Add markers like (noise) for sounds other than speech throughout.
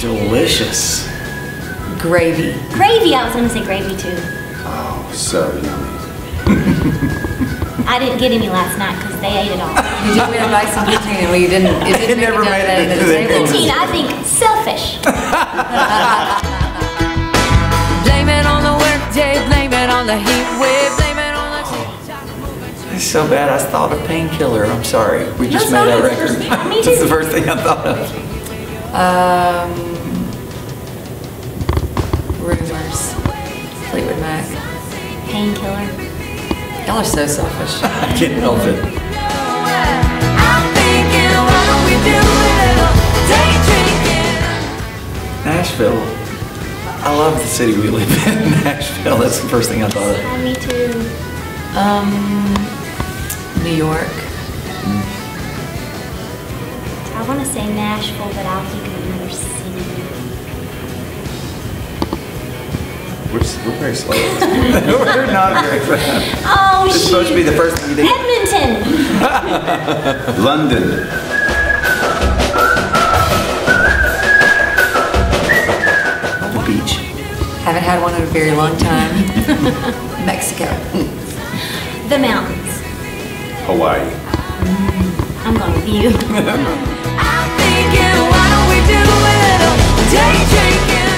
Delicious. Gravy. Gravy, I was gonna say gravy too. Oh, so yummy. (laughs) I didn't get any last night because they ate it all. You did win a rice and poutine, and we didn't, it didn't (laughs) make never made it the to the table. Poutine, I think selfish. (laughs) the heat wave, blame it on the tick-tock. It's so bad. I thought of painkiller. I'm sorry. We just That's made that record. (laughs) Me That's the first thing I thought of. Um, rumors. Fleetwood Mac. Painkiller. Y'all are so selfish. (laughs) I can't help it. I'm thinking, why don't we do a little day drinking? Nashville. I love the city we live in, (laughs) Nashville. That's the first thing I thought of. Yeah, me too. Um, New York. I want to say Nashville, but I'll think of another city. We're, we're very slow. (laughs) We're not very fast. Oh, It's supposed to be the first thing you think. Edmonton. (laughs) London. Beach. Haven't had one in a very long time. (laughs) Mexico. The mountains. Hawaii. Mm-hmm. I'm going with you. (laughs) I'm thinking, why don't we do a day drinking?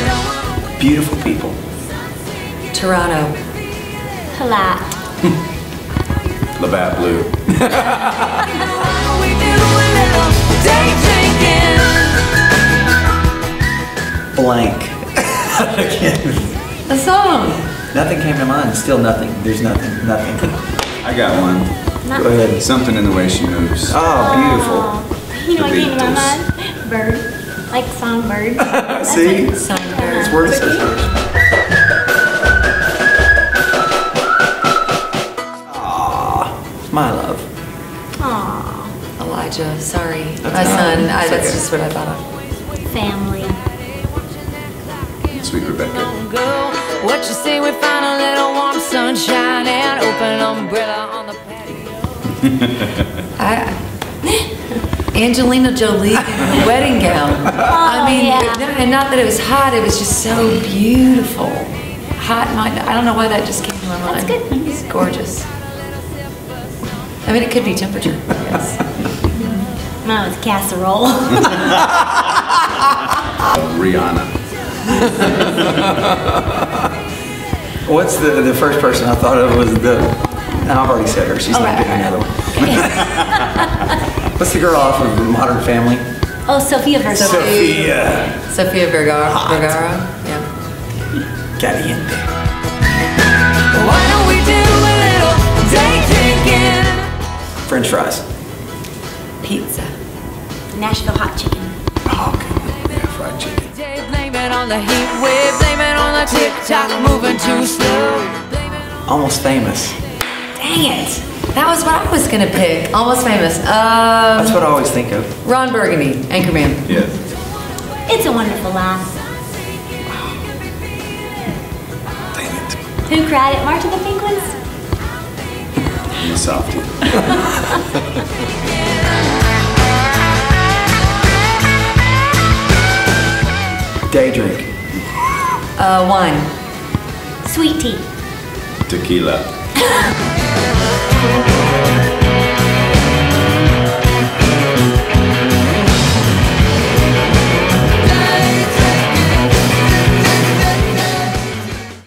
Beautiful people. Toronto. Polite. (laughs) Labatt Blue. (laughs) A song. Nothing came to mind. Still nothing. There's nothing. Nothing. I got one. Not Go ahead. Something in the way she moves. Oh, beautiful. You know what The came to my mind? Bird. Like songbird. beautiful. (laughs) See? Songbird. It's word association. Aw, my love. Aw, Elijah, sorry. That's My fine. son, I, that's okay. just what I thought of. family. Sweet Rebecca. Don't go. What you say we find a little warm sunshine and open umbrella on the patio? (laughs) I, Angelina Jolie in her wedding gown. Oh, I mean, yeah. and not that it was hot, it was just so beautiful. Hot, might, I don't know why that just came to my mind. That's good. It's gorgeous. I mean, it could be temperature, yes. Mine was casserole. (laughs) (laughs) Rihanna. (laughs) What's the the first person I thought of was the. No, I've already said her. She's Oh, not right, getting right, another one. (laughs) What's the girl off of Modern Family? oh, Sofia Vergara. Sofia Sofia Vergara. Hot. Vergara, yeah. Caliente. Why don't we do a little day drinking? French fries. Pizza. Nashville hot chicken. Good. Yeah, fried chicken. Blame it on the heat wave, blame it on the tick-tock moving too slow. Blame it on Almost famous. Dang it. That was what I was gonna pick. Almost famous. That's Um, what I always think of. Ron Burgundy, Anchorman. Yes. It's a wonderful life. Dang it. Who cried at March of the Penguins? I'm (laughs) Day drink. Uh, wine. Sweet tea. Tequila. (laughs)